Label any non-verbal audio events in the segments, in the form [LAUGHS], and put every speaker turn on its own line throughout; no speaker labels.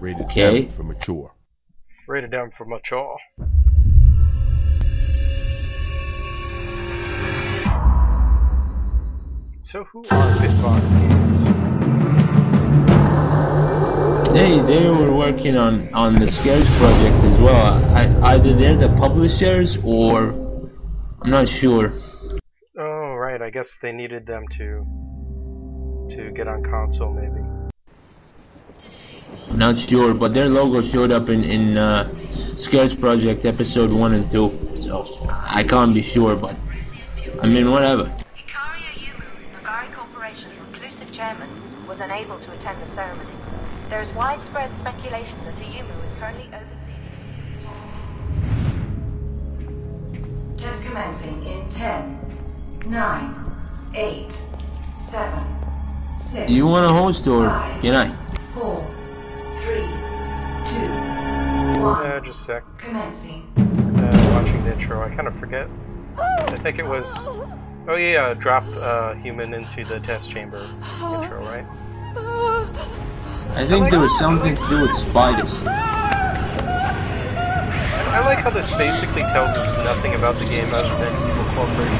Rated
Okay.
M for mature.
Rated M for mature. So who are Bitbox Games?
They they were working on on the Scourge project as well. I, either they're the publishers or I'm not sure.
Oh right, I guess they needed them to to get on console maybe.
I'm not sure, but their logo showed up in in uh, Scourge project episode one and two. So I can't be sure, but I mean whatever.
Hikaru Yumu, Nogari Corporation's reclusive chairman, was unable to attend the ceremony. There is widespread speculation that Yumu is currently overseeing.
Test commencing in 10, 9, 8, 7, 6,
you want to host or can I?
4, 3, 2, 1.
Uh, just a sec.
Commencing.
Uh, watching the intro, I kind of forget. I think it was. Oh yeah, drop uh, human into the test chamber intro, right?
I think there was something to do with spiders.
I like how this basically tells us nothing about the game other than evil corporation.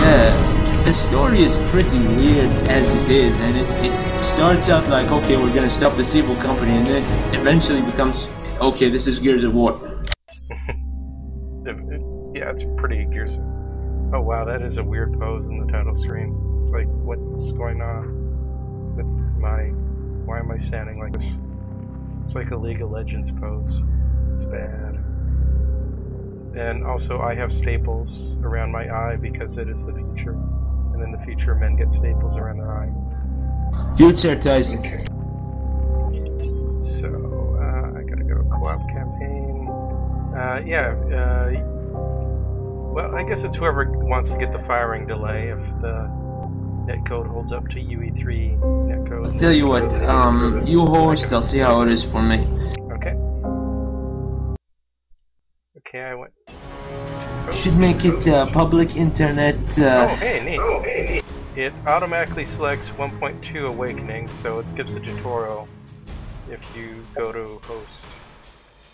Yeah, the story is pretty weird as it is, and it, it starts out like, okay, we're gonna stop this evil company, and then eventually becomes, okay, this is Gears of War. [LAUGHS]
Yeah, it's pretty Gears. Of Oh wow, that is a weird pose in the title screen. It's like, what's going on with my? Why am I standing like this? It's like a League of Legends pose. It's bad. And also, I have staples around my eye because it is the future. And in the future, men get staples around their eye.
Future Tyson.
So, uh, I gotta go co-op campaign. Uh, yeah, uh, well, I guess it's whoever wants to get the firing delay if the netcode holds up to UE3 netcode.
Tell you what, um, you host, I'll see how it is for me.
Okay. Okay, I went.
Should make it uh, public internet.
Oh,
Uh,
hey, neat. It automatically selects 1.2 Awakening, so it skips the tutorial if you go to host.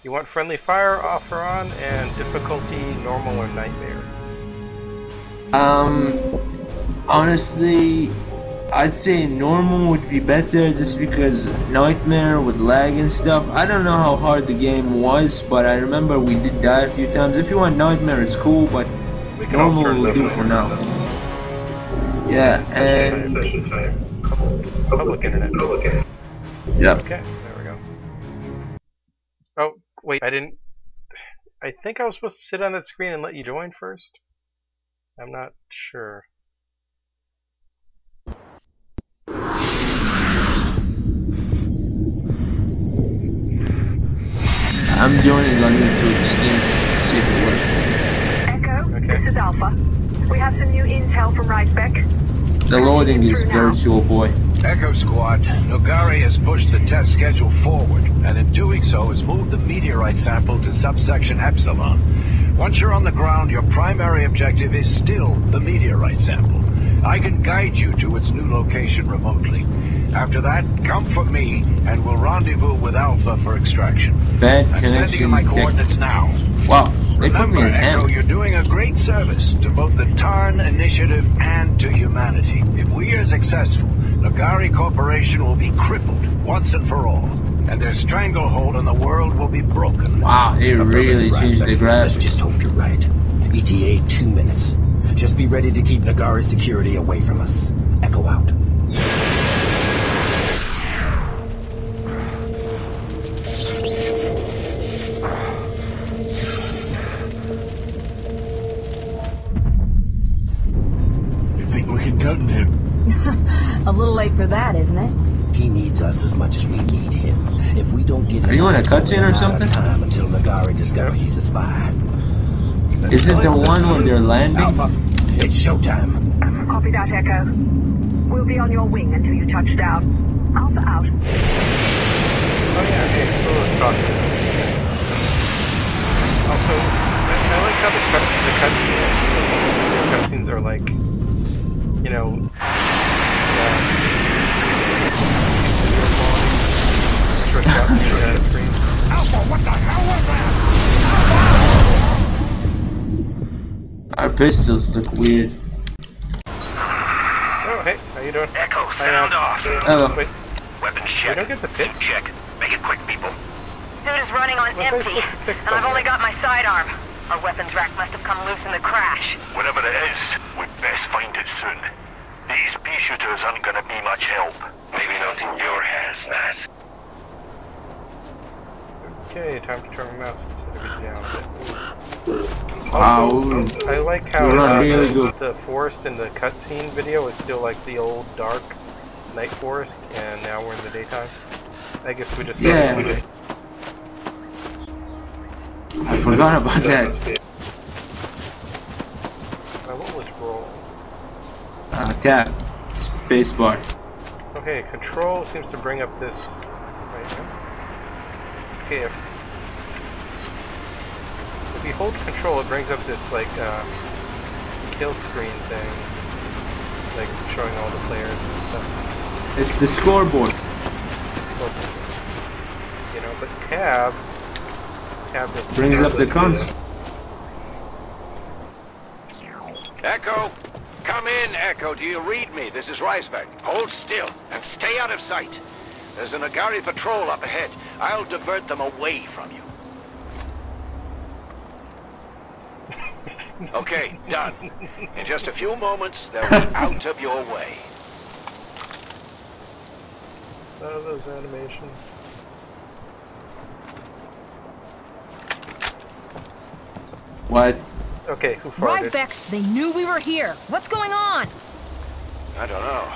You want friendly fire off or on, and difficulty normal or nightmare.
um, honestly, I'd say normal would be better just because Nightmare with lag and stuff. I don't know how hard the game was, but I remember we did die a few times. If you want Nightmare, it's cool, but
We can also
normal will do for now. Yeah, and
Public internet.
yep.
Okay, there we go. Oh, wait, I didn't. I think I was supposed to sit on that screen and let you join first. I'm not sure.
I'm joining on YouTube Steam. To see if it works.
Echo,
Okay.
this is Alpha. We have some new intel from Reisbeck.
The loading is virtual, boy.
Echo Squad, Nogari has pushed the test schedule forward, and in doing so has moved the meteorite sample to subsection Epsilon. Once you're on the ground, your primary objective is still the meteorite sample. I can guide you to its new location remotely. After that, come for me, and we'll rendezvous with Alpha for extraction.
Bad
I'm sending you my
tech-
coordinates now.
Wow, they put me
Remember,
as
Echo,
amp.
you're doing a great service to both the Tarn Initiative and to humanity. If we are successful, Nogari Corporation will be crippled once and for all, and their stranglehold on the world will be broken.
Wow, it really changed the
Let's just hope you're right. ETA two minutes. Just be ready to keep Nogari security away from us. Echo out. As much as we need him. If we don't get him,
Are you in a
out, it's
cutscene or something?
Time until Nogari discover he's a spy.
Is it the one where they're landing?
Alpha, it's showtime.
Copy that, Echo. We'll be on your wing until you touch down. Alpha out.
Oh yeah, hey, so let's. Also, I, I like how the cut the cutscenes the cutscenes are like, you know, uh, Alpha, what the hell was that?
Our pistols look weird.
Oh, hey, how you doing?
Echo, sound
uh,
off.
Hello.
Wait. Weapon
check.
We don't get the pit?
Suit check. Make it quick, people.
Suit is running on empty, and I've only got my sidearm. Our weapons rack must have come loose in the crash.
Whatever it is, we'd best find it soon. These pea shooters aren't gonna be much help. Maybe not in your hands, Nas.
Okay, time to turn my mouse sensitivity down a bit.
Wow.
I like how uh,
really
the, the forest in the cutscene video is still like the old dark night forest, and now we're in the daytime. I guess we just
Yeah. I forgot about that.
Uh, what was roll?
Uh, tap. Spacebar.
Okay, control seems to bring up this. Right. Okay, if, hold control, it brings up this like uh, kill screen thing, like showing all the players and stuff.
It's the scoreboard.
You know, but tab, tab doesn't
Brings up the
this
console.
Echo! Come in, Echo. Do you read me? This is Reisbeck. Hold still and stay out of sight. There's an Agari patrol up ahead. I'll divert them away from you. Okay, done. In just a few moments, they'll be [LAUGHS] out of your way.
Oh, those animations.
What?
Okay, who farted?
Reisbeck, they knew we were here. What's going on?
I don't know.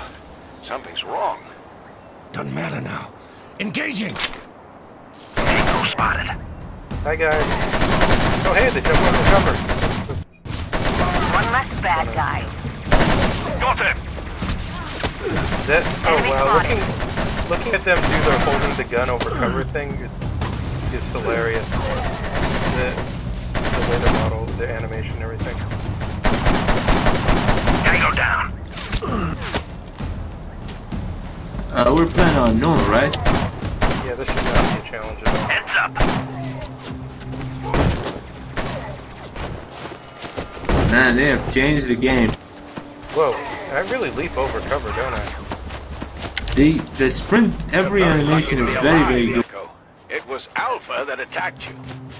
Something's wrong.
Doesn't matter now. Engaging!
Echo spotted.
Hi guys. Oh hey, they jumped on the cover. That's-
One bad guy.
Got it!
That oh
Enemy
wow,
spotted.
looking looking at them do their holding the gun over cover thing is is hilarious. The the way they model the animation and everything.
Tango down.
Uh, we're playing on normal, right?
Yeah, this should not be a challenge at all.
Heads up.
Man, they have changed the game.
Whoa, I really leap over cover, don't I?
The the sprint, every animation is very very good.
It was Alpha that attacked you.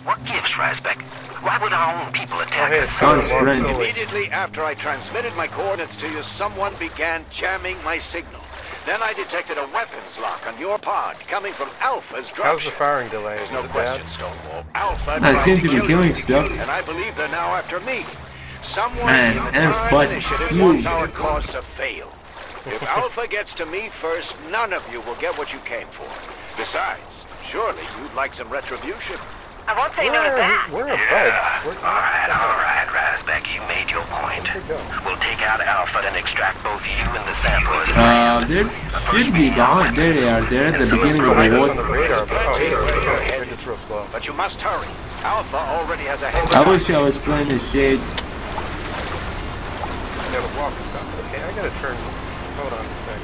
What gives, Reisbeck? Why would our own people
Oh
attack
hey,
us?
it's kind of
Immediately after I transmitted my coordinates to you, someone began jamming my signal. Then I detected a weapons lock on your pod coming from Alpha's
How's the
dropship.
firing delay?
There's
Is
no
it
question,
bad?
Stonewall. Alpha
I seem to be killing stuff.
and I believe they're now after me. Someone
Man,
in the
M's
Prime
butt
Initiative
huge.
wants our cause to fail. If [LAUGHS] Alpha gets to me first, none of you will get what you came for. Besides, surely you'd like some retribution.
I won't say no to
Where
that.
are, where are
Yeah.
buds? Where,
Alright, alright, Reisbeck, you made your point.
Where'd they go?
We'll take out Alpha and extract both you and the samplers.
Uh, there should be gone. There they are. They're at the beginning of the
us
war.
but oh, here, okay, they're just real slow.
But you must hurry. Alpha already has a head
I
start.
wish I was playing the shade.
I gotta walk stop. Okay, I gotta turn. Hold on a sec.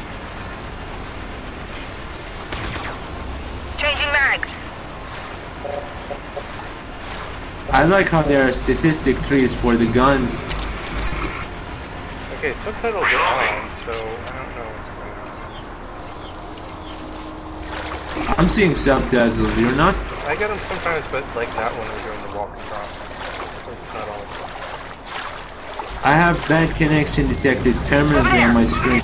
Changing mags.
I like how there are statistic trees for the guns.
Okay, subtitles are on, so I don't know what's going on.
I'm seeing subtitles. You're not?
I get them sometimes, but like not when we're doing the walk and talk. It's not all.
I have bad connection detected permanently on my screen.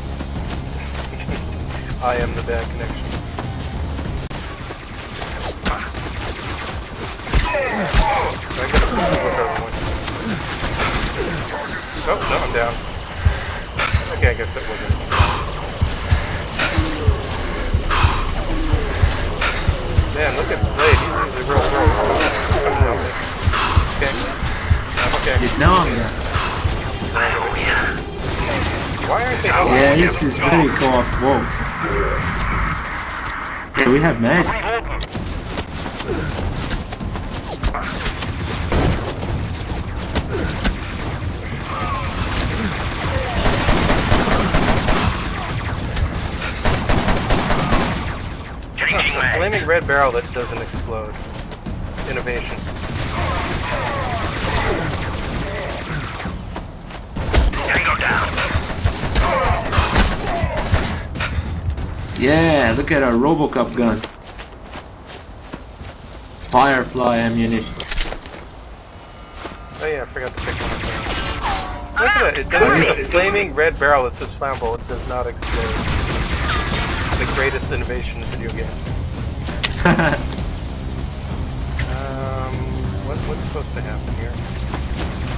I am the bad connection. I gotta push the book over one. Oh, no, I'm down. Okay, I guess that wasn't. Man, look at Slade. He's, he's a real pro. Couldn't help it. Okay. I'm okay.
Now I'm this is very co-op. Whoa. Yeah, we have.
A flaming red barrel that doesn't explode. Innovation.
Yeah, look at our Robocop gun. Firefly ammunition.
Oh yeah, I forgot to pick one up. Look at it, it does it's a flaming red barrel that says flammable, it does not explode. The greatest innovation in video games. [LAUGHS] Um, what, what's supposed to happen here?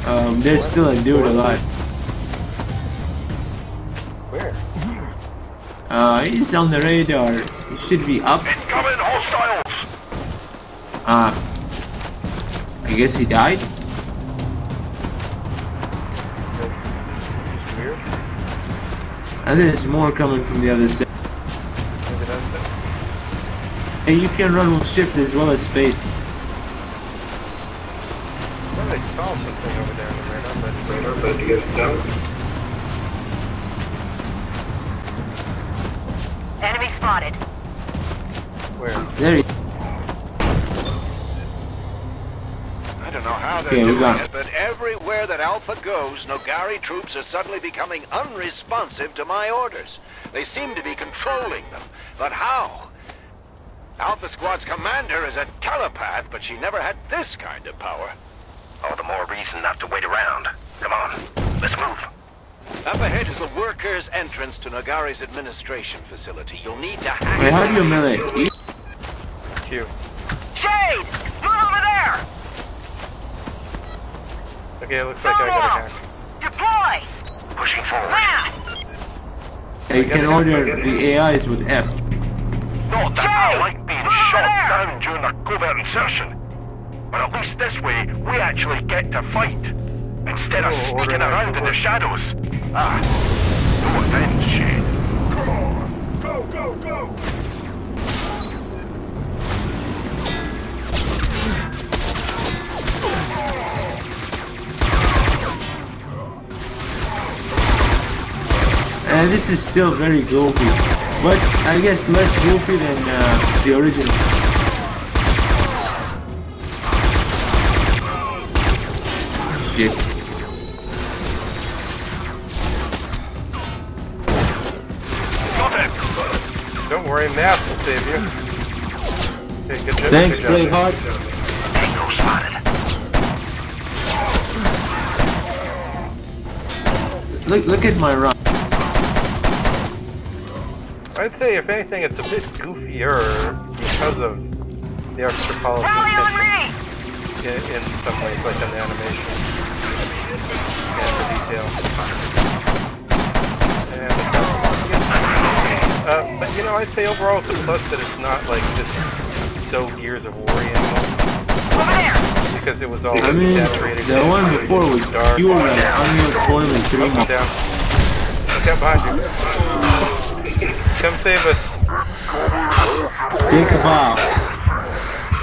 um, there's still a dude alive. Uh, he's on the radar. He should be up.
Incoming hostiles!
Uh, I guess he died?
That's, that's weird.
And there's more coming from the other side.
Maybe.
And you can run with shift as well as space.
I thought I saw something over there on the radar, but radar, but you get stuck.
Enemy spotted.
Where?
There he
I don't know how they're
Okay, we
doing
got
it, but everywhere that Alpha goes, Nogari troops are suddenly becoming unresponsive to my orders. They seem to be controlling them. But how? Alpha Squad's commander is a telepath, but she never had this kind of power.
All the more reason not to wait around. Come on, let's move.
Up ahead is the workers' entrance to Nogari's administration facility. You'll need to hack
Wait, how do you
through-
melee? You-
Q.
Shade! Move over there!
Okay, it looks like I got a hack.
Deploy!
Pushing forward.
Now!
You can order the AIs with F.
Not that I like being shot down during a covert insertion. But at least this way, we actually get to fight. Instead of
Oh,
sneaking around in the shadows. Ah, no offense, Shade.
Go, go, go!
Uh, this is still very goofy, but I guess less goofy than uh, the original. Shit.
Don't worry, math will save you. Okay, good job.
Thanks,
good job.
Braveheart.
Tango spotted.
Look, look at my run.
I'd say, if anything, it's a bit goofier because of the extra polish
Rally on
attention
me!
in, in some ways, like in the animation and the detail. And the uh, but you know, I'd say overall it's a plus that it's not like just so Gears of War animal because it was all
I mean,
saturated.
the one before was
dark.
pure like Unreal Tournament 3
Up and down. Look out behind you. Come save us.
Take a bow.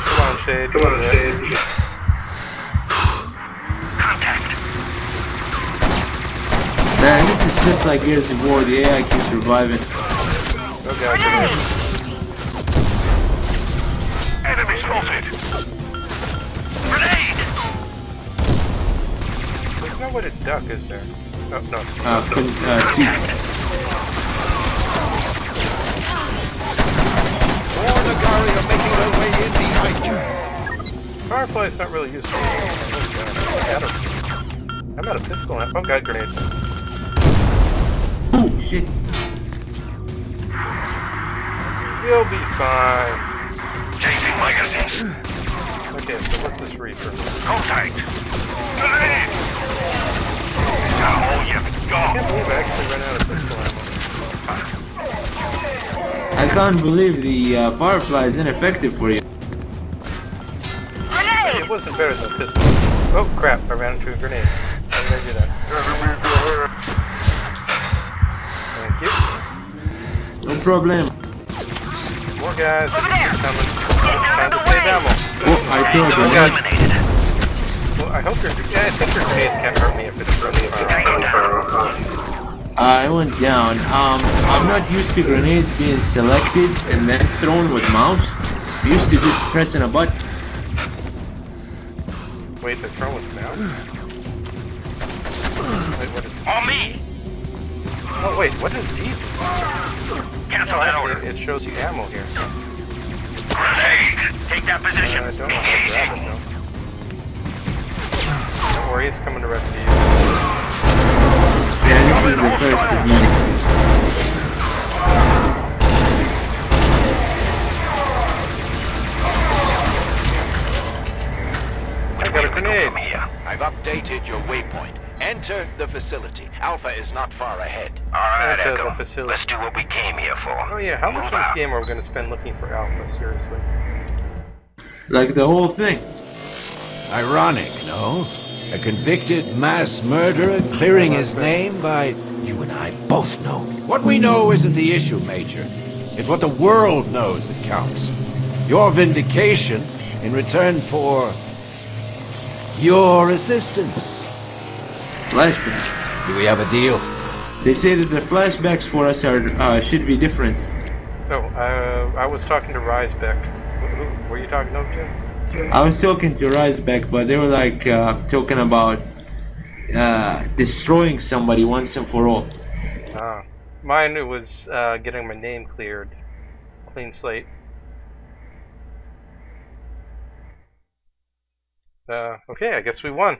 Come on, Shade. Come on, Shade.
Man, this is just like Gears of War. The AI keeps reviving.
Oh god.
Enemy spotted! Grenade!
There's no way to duck, is there? Oh, no.
Uh, couldn't, uh, see.
More Nogari are making their way in behind you.
Firefly's not really useful. Oh god. Adam. I'm out of pistol I've got grenade.
Oh, shit.
You'll be fine.
Chasing magazines.
Okay, so what's this reaper?
Contact! Grenade! Now you've
I
got!
can't believe I actually ran out of pistol ammo.
I can't believe the uh, Firefly is ineffective for you.
Hey, it wasn't better than a pistol. Oh crap, I ran into a grenade. How did I do that?
No problem.
More guys.
Over there.
Coming.
Get out
Time to save ammo.
Oh, I threw a grenade.
Well, I hope your yeah, I think your grenades can't hurt me if it's really far.
I went down. Um, I'm not used to grenades being selected and then thrown with mouse. I'm used to just pressing a button.
Wait, they're throwing with mouse? Wait, what is
On me!
Oh wait, what does D do?
Cancel that order.
it shows you ammo here.
Grenade! Take that
Uh,
position.
I don't know how to grab it though. Don't worry, it's coming to rescue you.
Yeah, this is the first of many.
I got a grenade.
I've updated your waypoint. Enter the facility. Alpha is not far ahead.
All right, Echo.
facility.
Let's do what we came here for.
Oh yeah, how much
Move
of this
out.
game are we going to spend looking for Alpha? Seriously.
Like the whole thing.
Ironic, no? A convicted mass murderer clearing his name by... You and I both know. What we know isn't the issue, Major. It's what the world knows that counts. Your vindication in return for... your assistance.
Flashback.
Do we have a deal?
They say that the flashbacks for us are uh, should be different.
Oh, uh, I was talking to Risebeck. Who, were you talking to?
I was talking to Riseback, but they were like uh, talking about uh, destroying somebody once and for all.
Ah, mine it was uh, getting my name cleared, clean slate. Uh, okay, I guess we won.